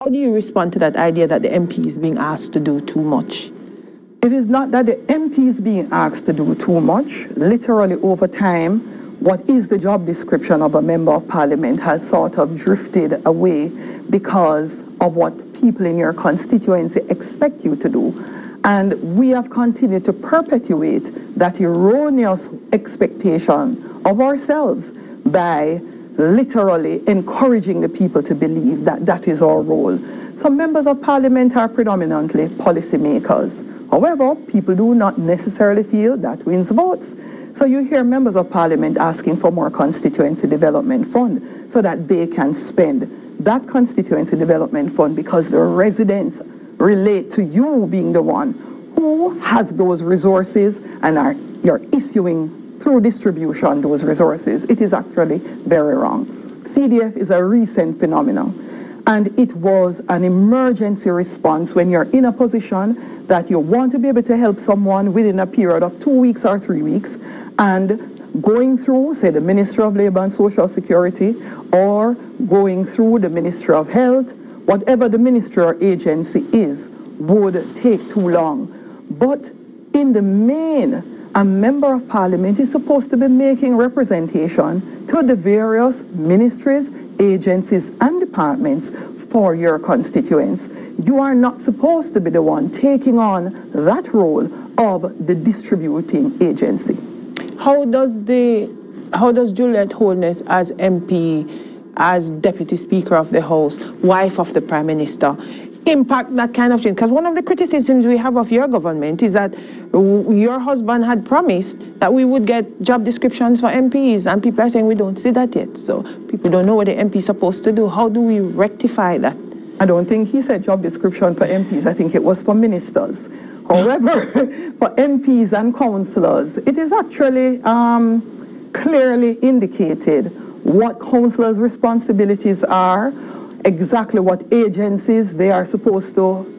How do you respond to that idea that the MP is being asked to do too much? It is not that the MP is being asked to do too much. Literally, over time, what is the job description of a member of parliament has sort of drifted away because of what people in your constituency expect you to do. And we have continued to perpetuate that erroneous expectation of ourselves by literally encouraging the people to believe that that is our role. Some members of parliament are predominantly policymakers. However, people do not necessarily feel that wins votes. So you hear members of parliament asking for more constituency development fund so that they can spend that constituency development fund because the residents relate to you being the one who has those resources and are you're issuing through distribution those resources, it is actually very wrong. CDF is a recent phenomenon. And it was an emergency response when you're in a position that you want to be able to help someone within a period of two weeks or three weeks and going through, say, the Ministry of Labor and Social Security or going through the Ministry of Health, whatever the ministry or agency is, would take too long. But in the main, a member of parliament is supposed to be making representation to the various ministries, agencies, and departments for your constituents. You are not supposed to be the one taking on that role of the distributing agency. How does the how does Juliet Holness as MP, as Deputy Speaker of the House, wife of the Prime Minister, impact that kind of thing? Because one of the criticisms we have of your government is that your husband had promised that we would get job descriptions for MPs, and people are saying we don't see that yet. So people don't know what the MP is supposed to do. How do we rectify that? I don't think he said job description for MPs. I think it was for ministers. However, for MPs and councillors, it is actually um, clearly indicated what councillors' responsibilities are, exactly what agencies they are supposed to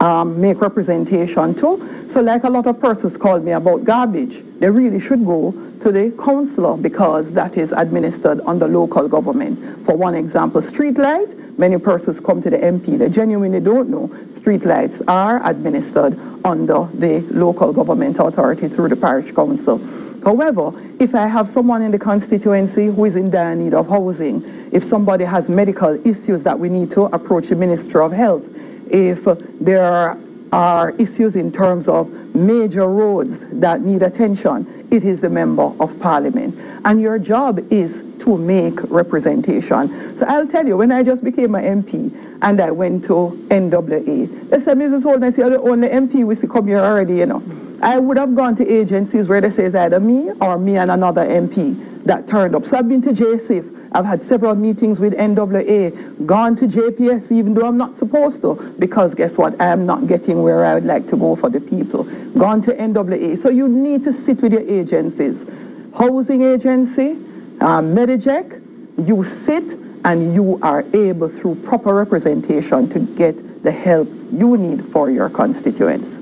um, make representation to. So like a lot of persons called me about garbage, they really should go to the councillor because that is administered under local government. For one example, street light, many persons come to the MP, they genuinely don't know street lights are administered under the local government authority through the parish council. However, if I have someone in the constituency who is in dire need of housing, if somebody has medical issues that we need to approach the Minister of Health, if there are issues in terms of major roads that need attention, it is the member of parliament. And your job is to make representation. So I'll tell you, when I just became an MP and I went to NWA, they said, Mrs. Holness, you're the only MP we see come here already, you know. I would have gone to agencies where they say it's either me or me and another MP that turned up. So I've been to JSIF, I've had several meetings with NWA, gone to JPS even though I'm not supposed to, because guess what, I am not getting where I would like to go for the people. Gone to NWA. So you need to sit with your agencies. Housing agency, uh, you sit and you are able through proper representation to get the help you need for your constituents.